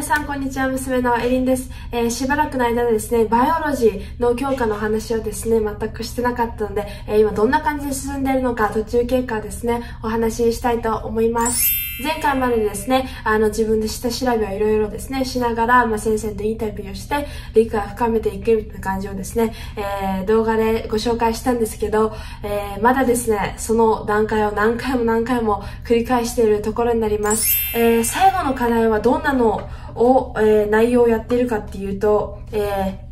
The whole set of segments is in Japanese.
皆さん、こんにちは。娘のエリンです。えー、しばらくの間でですね、バイオロジーの教科の話をですね、全くしてなかったので、えー、今どんな感じで進んでいるのか、途中経過ですね、お話ししたいと思います。前回までですね、あの自分で下調べをいろいろですね、しながら、まあ、先生とインタビューをして、理解を深めていくみたいな感じをですね、えー、動画でご紹介したんですけど、えー、まだですね、その段階を何回も何回も繰り返しているところになります。えー、最後の課題はどんなのを、えー、内容をやっているかっていうと、え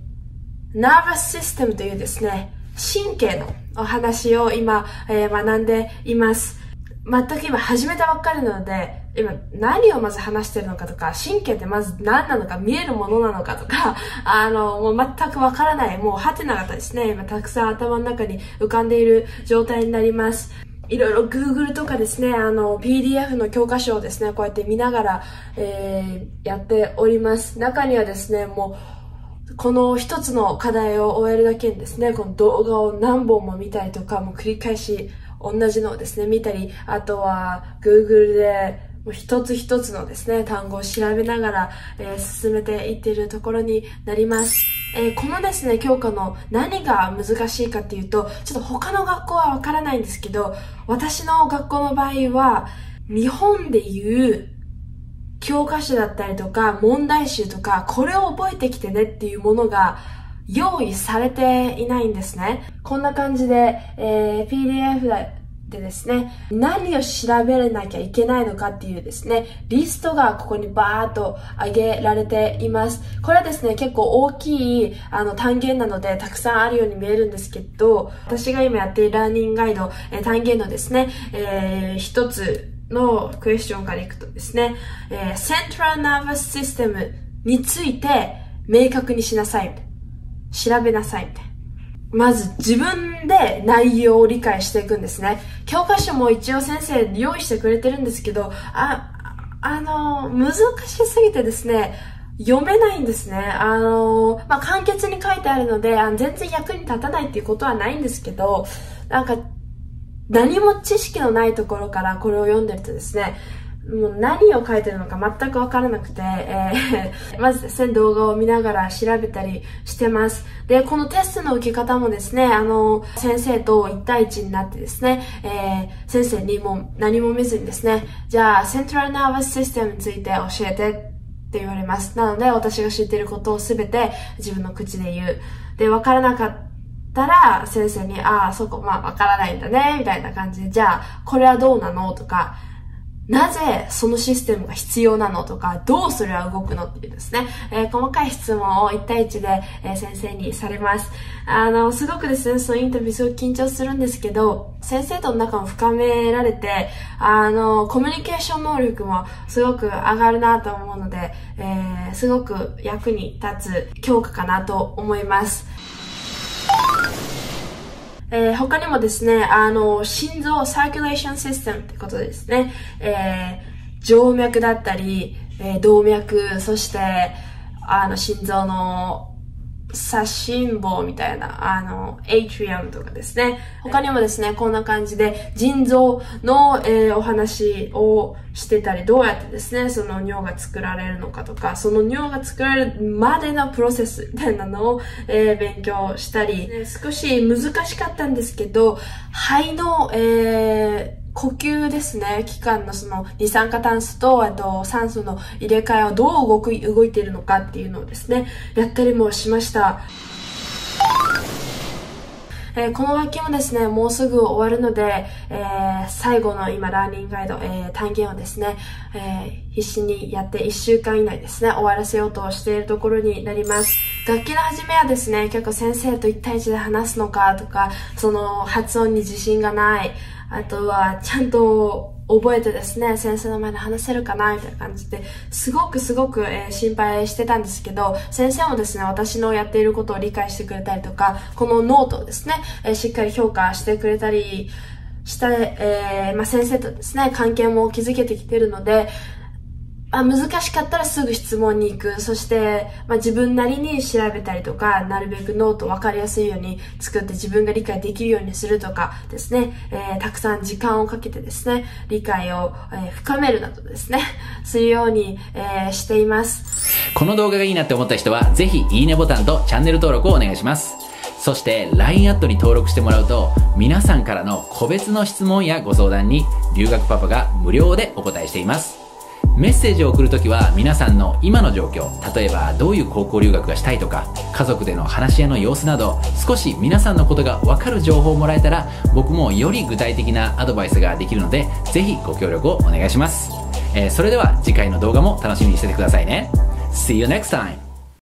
ー、ナーバスシステムというですね、神経のお話を今、えー、学んでいます。全く今始めたばっかりなので、今何をまず話してるのかとか、神経ってまず何なのか、見えるものなのかとか、あの、もう全くわからない、もうハテナ型ですね。今たくさん頭の中に浮かんでいる状態になります。いろいろ Google とかですね、あの、PDF の教科書をですね、こうやって見ながら、えー、やっております。中にはですね、もう、この一つの課題を終えるだけにですね、この動画を何本も見たりとか、もう繰り返し同じのをですね、見たり、あとは Google でもう一つ一つのですね、単語を調べながら、えー、進めていっているところになります。えー、このですね、教科の何が難しいかっていうと、ちょっと他の学校はわからないんですけど、私の学校の場合は、日本でいう教科書だったりとか、問題集とか、これを覚えてきてねっていうものが、用意されていないんですね。こんな感じで、えー、PDF でですね、何を調べなきゃいけないのかっていうですね、リストがここにバーっと挙げられています。これはですね、結構大きいあの単元なので、たくさんあるように見えるんですけど、私が今やっているラーニングガイド、えー、単元のですね、えー、一つのクエスチョンからいくとですね、えー、Central Nervous System について明確にしなさい。調べなさいみたいな。まず自分で内容を理解していくんですね。教科書も一応先生用意してくれてるんですけど、あ、あの、難しすぎてですね、読めないんですね。あの、まあ、簡潔に書いてあるので、あの全然役に立たないっていうことはないんですけど、なんか、何も知識のないところからこれを読んでるとですね、もう何を書いてるのか全くわからなくて、えー、まずですね、動画を見ながら調べたりしてます。で、このテストの受け方もですね、あの、先生と1対1になってですね、えー、先生にも何も見ずにですね、じゃあ、セントラルナーバスシステムについて教えてって言われます。なので、私が知っていることをすべて自分の口で言う。で、わからなかったら、先生に、ああ、そこ、まあ、わからないんだね、みたいな感じで、じゃあ、これはどうなの？とか、なぜそのシステムが必要なのとか、どうそれは動くのっていうですね、えー、細かい質問を1対1で、えー、先生にされます。あの、すごくですね、そのインタビューすごく緊張するんですけど、先生との仲も深められて、あの、コミュニケーション能力もすごく上がるなと思うので、えー、すごく役に立つ教科かなと思います。えー、他にもですね、あの、心臓、サーキュレーションシステムってことですね。えー、静脈だったり、えー、動脈、そして、あの、心臓の左心房みたいな、あの、エイトリアムとかですね。他にもですね、こんな感じで腎臓の、えー、お話をしてたり、どうやってですね、その尿が作られるのかとか、その尿が作られるまでのプロセスみたいなのを、えー、勉強したり、ね、少し難しかったんですけど、肺の、えー、呼吸ですね。器官のその二酸化炭素と、あと酸素の入れ替えをどう動く、動いているのかっていうのをですね、やったりもしました。えー、この学期もですね、もうすぐ終わるので、えー、最後の今、ラーニングガイド、えー、単元をですね、え必死にやって1週間以内ですね、終わらせようとしているところになります。楽器の始めはですね、結構先生と1対1で話すのかとか、その発音に自信がない、あとは、ちゃんと覚えてですね、先生の前で話せるかなみたいな感じで、すごくすごく、えー、心配してたんですけど、先生もですね、私のやっていることを理解してくれたりとか、このノートをですね、えー、しっかり評価してくれたりした、えー、まあ、先生とですね、関係も築けてきてるので、あ難しかったらすぐ質問に行く。そして、まあ、自分なりに調べたりとか、なるべくノート分かりやすいように作って自分が理解できるようにするとかですね、えー、たくさん時間をかけてですね、理解を、えー、深めるなどですね、するように、えー、しています。この動画がいいなって思った人は、ぜひいいねボタンとチャンネル登録をお願いします。そして LINE アットに登録してもらうと、皆さんからの個別の質問やご相談に、留学パパが無料でお答えしています。メッセージを送るときは皆さんの今の状況例えばどういう高校留学がしたいとか家族での話し合いの様子など少し皆さんのことが分かる情報をもらえたら僕もより具体的なアドバイスができるのでぜひご協力をお願いします、えー、それでは次回の動画も楽しみにしててくださいね See you next time!